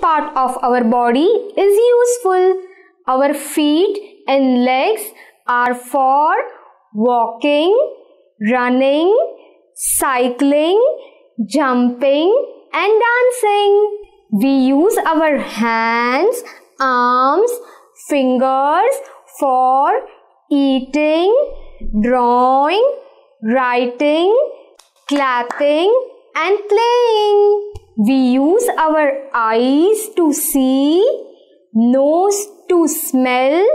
part of our body is useful? Our feet and legs are for walking, running, cycling, jumping and dancing. We use our hands, arms, fingers for eating, drawing, writing, clapping and playing. We use our eyes to see, nose to smell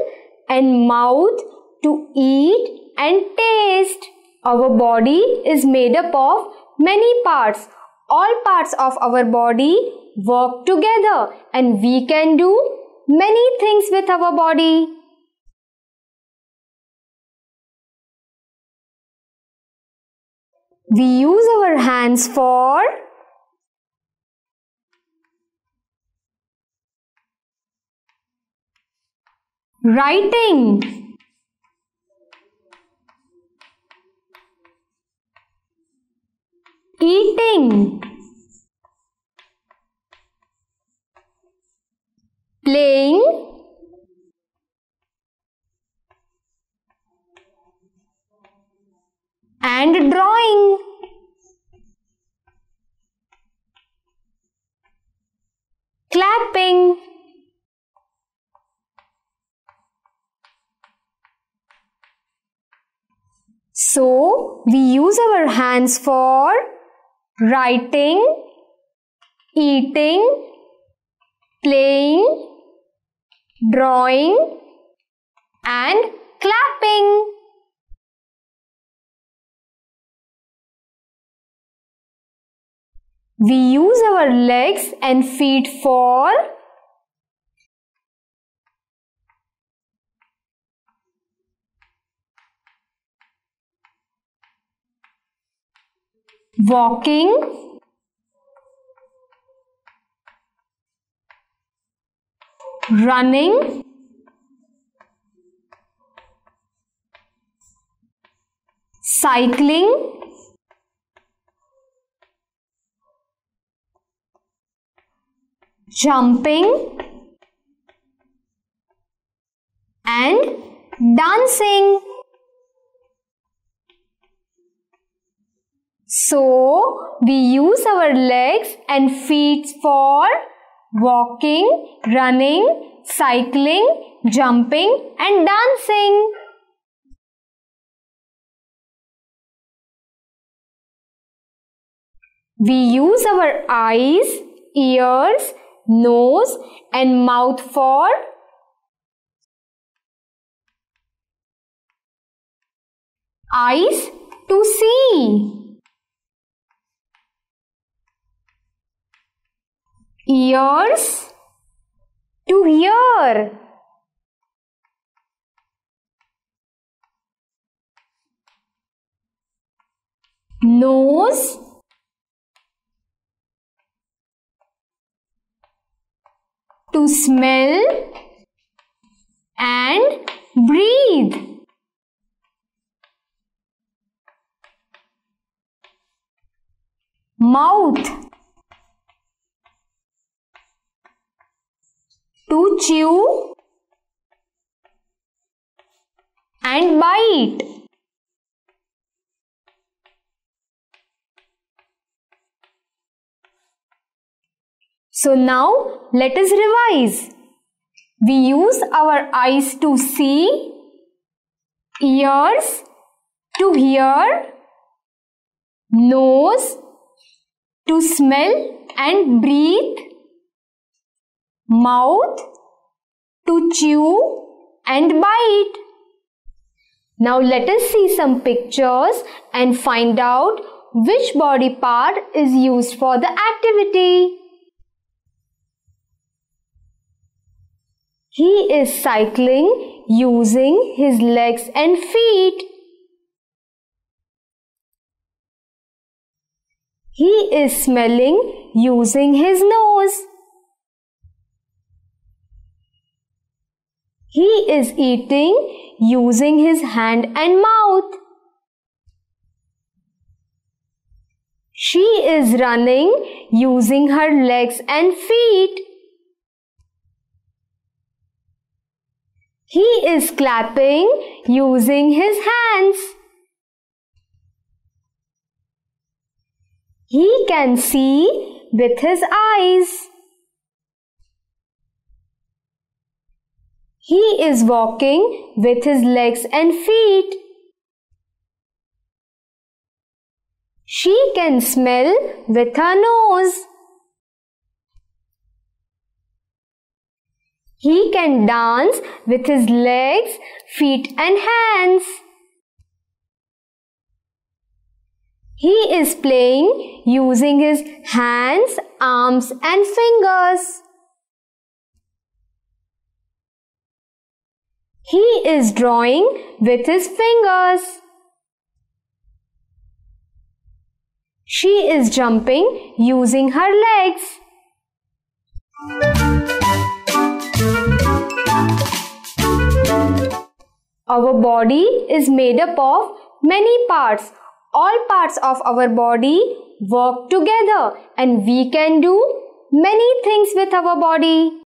and mouth to eat and taste. Our body is made up of many parts. All parts of our body work together and we can do many things with our body. We use our hands for writing, eating, playing, and drawing. Clapping. So, we use our hands for writing, eating, playing, drawing and clapping. We use our legs and feet for walking, running, cycling, jumping. And dancing. So, we use our legs and feet for walking, running, cycling, jumping and dancing. We use our eyes, ears, nose and mouth for eyes to see, ears to hear, nose? To smell. And breathe. Mouth to chew and bite. So now let us revise. We use our eyes to see, ears to hear, nose to smell and breathe, mouth to chew and bite. Now let us see some pictures and find out which body part is used for the activity. He is cycling using his legs and feet. He is smelling using his nose. He is eating using his hand and mouth. She is running using her legs and feet. He is clapping using his hands. He can see with his eyes. He is walking with his legs and feet. She can smell with her nose. He can dance with his legs, feet and hands. He is playing using his hands, arms and fingers. He is drawing with his fingers. She is jumping using her legs. Our body is made up of many parts. All parts of our body work together and we can do many things with our body.